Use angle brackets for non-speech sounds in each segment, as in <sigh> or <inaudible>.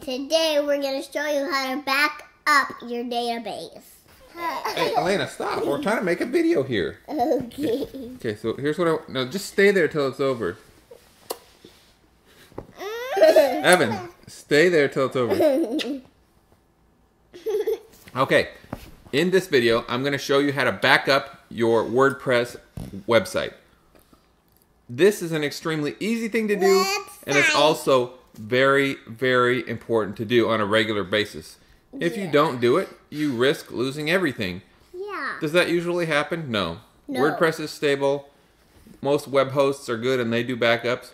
Today we're going to show you how to back up your database. Hey, Elena, stop. We're trying to make a video here. Okay. Okay, so here's what I... No, just stay there till it's over. <laughs> Evan, stay there till it's over. <laughs> Okay, in this video, I'm going to show you how to back up your WordPress website. This is an extremely easy thing to do, and it's also very, very important to do on a regular basis. If you don't do it, you risk losing everything. Yeah. Does that usually happen? No. No. WordPress is stable. Most web hosts are good and they do backups.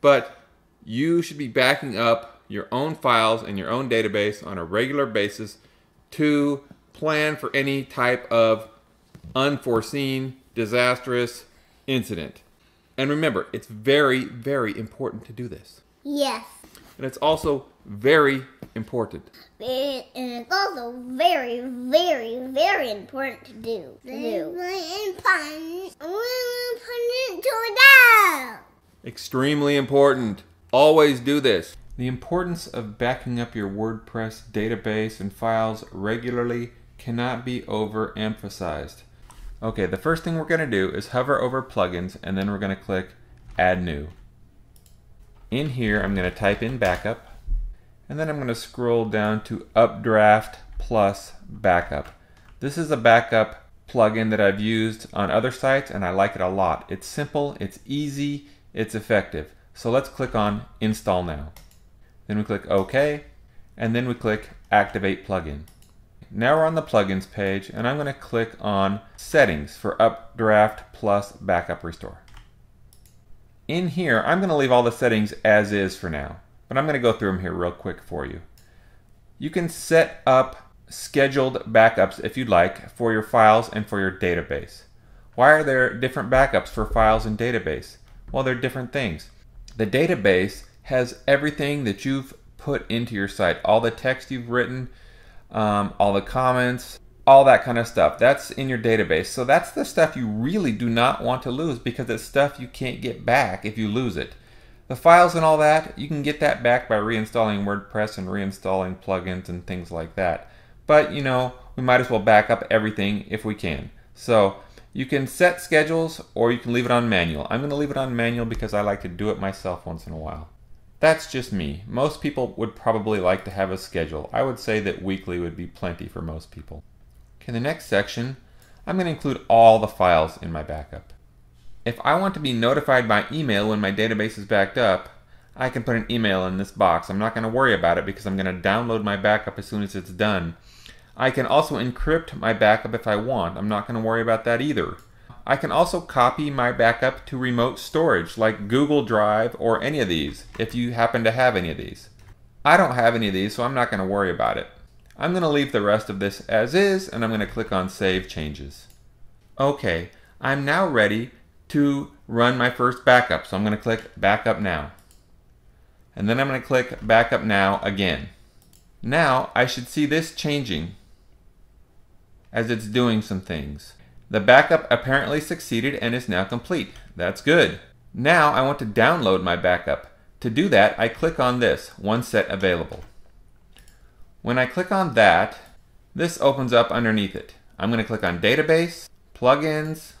But you should be backing up your own files and your own database on a regular basis to plan for any type of unforeseen, disastrous incident. And remember, it's very, very important to do this. Yes. And it's also very important. And it's also very, very, very important to do. To do. Very important. Very important to do. Extremely important. Always do this. The importance of backing up your WordPress database and files regularly cannot be overemphasized. Okay, the first thing we're going to do is hover over plugins and then we're going to click add new. In here, I'm going to type in backup and then I'm going to scroll down to Updraft Plus Backup. This is a backup plugin that I've used on other sites and I like it a lot. It's simple, it's easy, it's effective. So let's click on Install Now. Then we click OK, and then we click Activate Plugin. Now we're on the plugins page, and I'm going to click on Settings for Updraft Plus Backup Restore. In here, I'm going to leave all the settings as is for now, but I'm going to go through them here real quick for you. You can set up scheduled backups if you'd like for your files and for your database. Why are there different backups for files and database? Well, they're different things. The database has everything that you've put into your site, all the text you've written, um, all the comments, all that kind of stuff. That's in your database. So that's the stuff you really do not want to lose because it's stuff you can't get back if you lose it. The files and all that, you can get that back by reinstalling WordPress and reinstalling plugins and things like that. But you know, we might as well back up everything if we can. So you can set schedules or you can leave it on manual. I'm going to leave it on manual because I like to do it myself once in a while. That's just me. Most people would probably like to have a schedule. I would say that weekly would be plenty for most people. Okay, the next section, I'm going to include all the files in my backup. If I want to be notified by email when my database is backed up, I can put an email in this box. I'm not going to worry about it because I'm going to download my backup as soon as it's done. I can also encrypt my backup if I want. I'm not going to worry about that either. I can also copy my backup to remote storage like Google Drive or any of these if you happen to have any of these. I don't have any of these, so I'm not going to worry about it. I'm going to leave the rest of this as is and I'm going to click on Save Changes. Okay, I'm now ready to run my first backup, so I'm going to click Backup Now. And then I'm going to click Backup Now again. Now I should see this changing as it's doing some things. The backup apparently succeeded and is now complete. That's good. Now I want to download my backup. To do that, I click on this, One Set Available. When I click on that, this opens up underneath it. I'm going to click on Database, Plugins,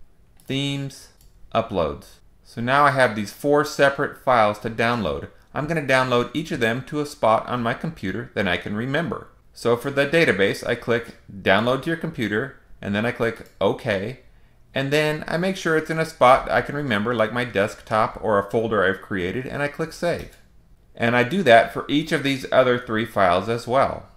Themes, Uploads. So now I have these four separate files to download. I'm going to download each of them to a spot on my computer that I can remember. So for the database, I click Download to your computer, and then I click OK, and then I make sure it's in a spot I can remember, like my desktop or a folder I've created, and I click Save. And I do that for each of these other three files as well.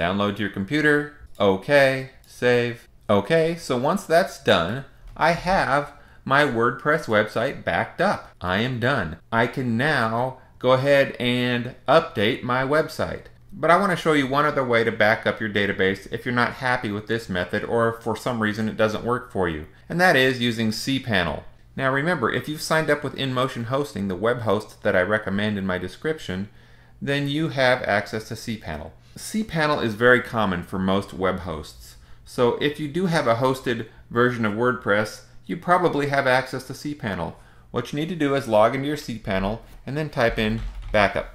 Download to your computer, OK, Save, OK. So once that's done, I have my WordPress website backed up. I am done. I can now go ahead and update my website. But I want to show you one other way to back up your database if you're not happy with this method or for some reason it doesn't work for you, and that is using cPanel. Now remember, if you've signed up with InMotion Hosting, the web host that I recommend in my description, then you have access to cPanel. cPanel is very common for most web hosts. So if you do have a hosted version of WordPress, you probably have access to cPanel. What you need to do is log into your cPanel and then type in backup.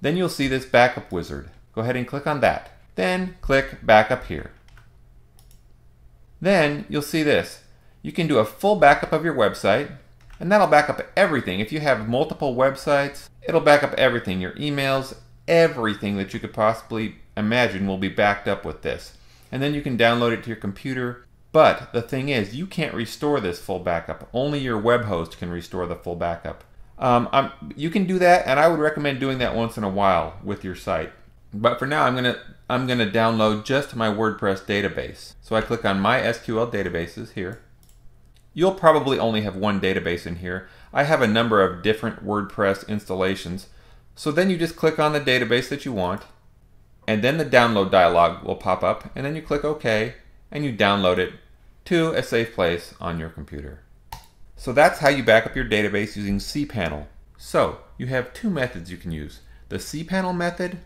Then you'll see this backup wizard. Go ahead and click on that. Then click backup here. Then you'll see this. You can do a full backup of your website, and that'll back up everything. If you have multiple websites, it'll back up everything. Your emails, everything that you could possibly imagine will be backed up with this. And then you can download it to your computer. But the thing is, you can't restore this full backup. Only your web host can restore the full backup. Um, you can do that, and I would recommend doing that once in a while with your site. But for now, I'm gonna I'm gonna download just my WordPress database. So I click on My SQL Databases here. You'll probably only have one database in here. I have a number of different WordPress installations. So then you just click on the database that you want, and then the download dialog will pop up, and then you click OK, and you download it to a safe place on your computer. So that's how you back up your database using cPanel. So you have two methods you can use, the cPanel method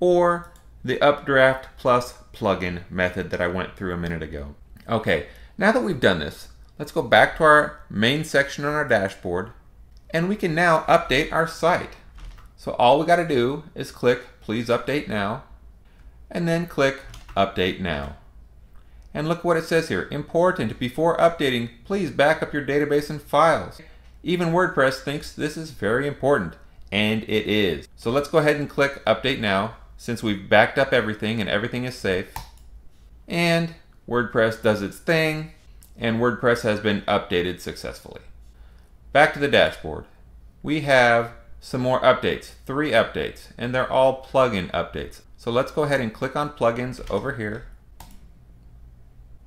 or the Updraft Plus plugin method that I went through a minute ago. Okay, now that we've done this, let's go back to our main section on our dashboard and we can now update our site. So all we got to do is click please update now and then click update now. And look what it says here. Important, before updating, please back up your database and files. Even WordPress thinks this is very important, and it is. So let's go ahead and click update now since we've backed up everything and everything is safe. And WordPress does its thing, and WordPress has been updated successfully. Back to the dashboard. We have some more updates, three updates, and they're all plugin updates. So let's go ahead and click on plugins over here.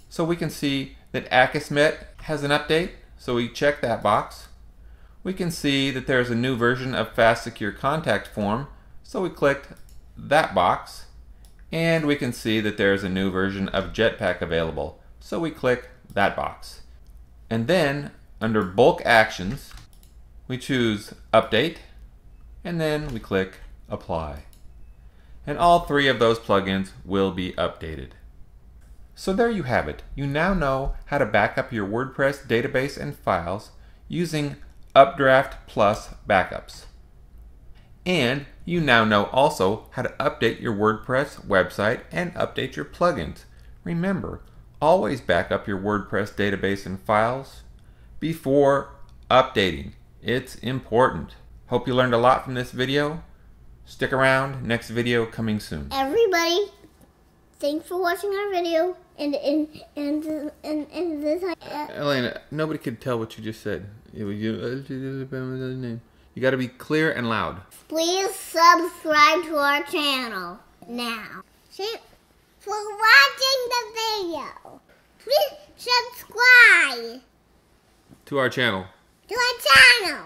So we can see that Akismet has an update, so we check that box. We can see that there's a new version of Fast Secure Contact Form, so we clicked that box and we can see that there's a new version of Jetpack available. So we click that box. And then under bulk actions, we choose update and then we click apply. And all three of those plugins will be updated. So there you have it. You now know how to back up your WordPress database and files using Updraft Plus backups. And you now know also how to update your WordPress website and update your plugins. Remember, always back up your WordPress database and files before updating. It's important. Hope you learned a lot from this video. Stick around, next video coming soon. Everybody, thanks for watching our video. And and and and, and this. Uh, Elena, nobody could tell what you just said. It was you. name. You got to be clear and loud. Please subscribe to our channel now. For watching the video, please subscribe to our channel. To our channel.